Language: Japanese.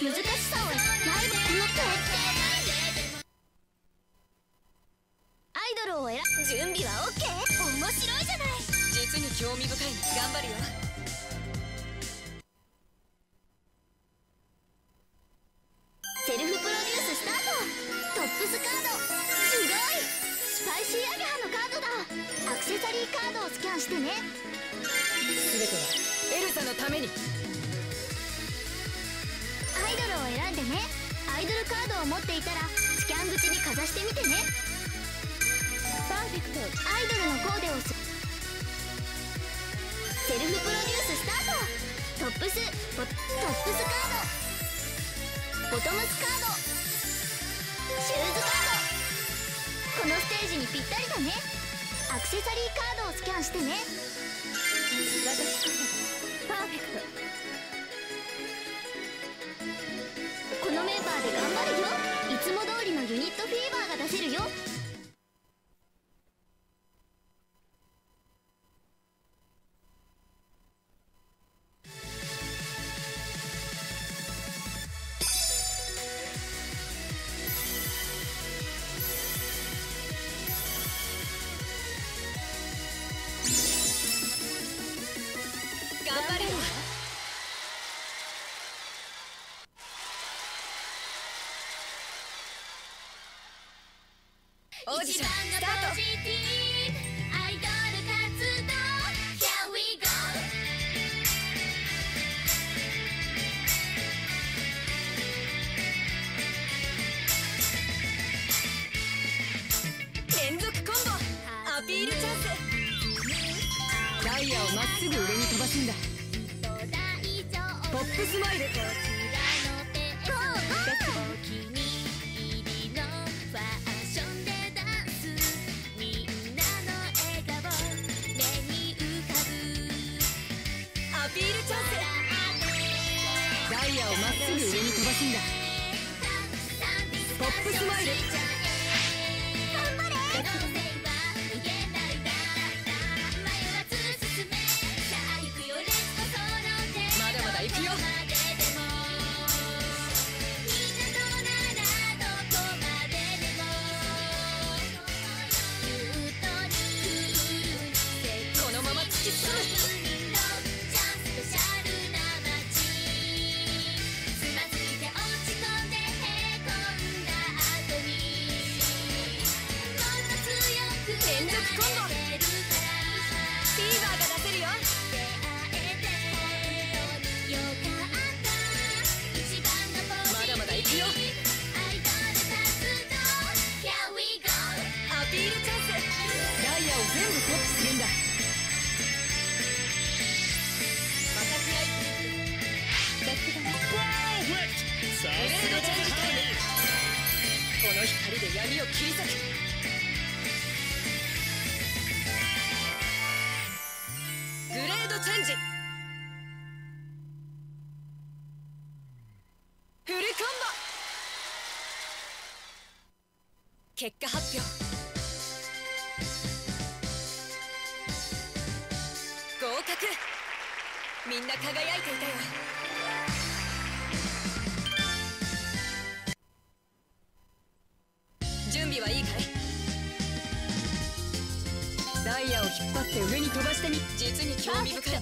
難しさをライブこの徹底アイドルを選準備は OK 面白いじゃない実に興味深い頑張るよセルフプロデューススタートトップスカードすごいスパイシーアゲハのカードだアクセサリーカードをスキャンしてね全てはエルサのために。を持っていたらスキャン口にかざしてみてね。パーフェクトアイドルのコーデをすセルフプロデューススタート。トップストップスカード。ボトムスカード。シューズカード。このステージにぴったりだね。アクセサリーカードをスキャンしてね。私こそ。パーフェクトオーディションスタート連続コンボ。アピールチャンス。ダイヤをまっすぐ上に飛ばすんだ。ポップスマイル。アまっすぐ上に飛ばすんだ。ポップスマイル。この光で闇を切り裂くチェンジ。フルコンボ結果発表。合格。みんな輝いていたよ。準備はいいかい？ダイヤを引っ張って上に飛ばしてみ実に興味深い。ね